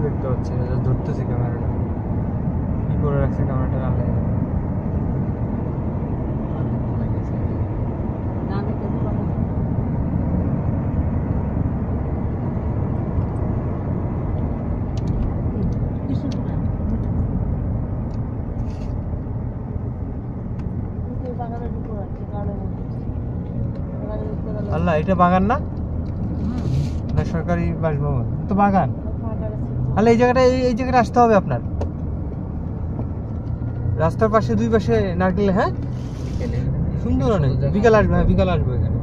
দেখতে পাচ্ছি না জাস্ট ধরতেছি ক্যামেরাটা কি করে রাখছে ক্যামেরাটা না লাগে আল্লাহ এটা বাগান না? না সরকারি বাসভবন। তো বাগান? তাহলে এই জায়গাটা এই জায়গাটা আসতে হবে আপনার। রাস্তার পাশে, দুই পাশে নারকেল হ্যাঁ? সুন্দর অনেক। বিকাল আসবে হ্যাঁ বিকাল আসবে এখানে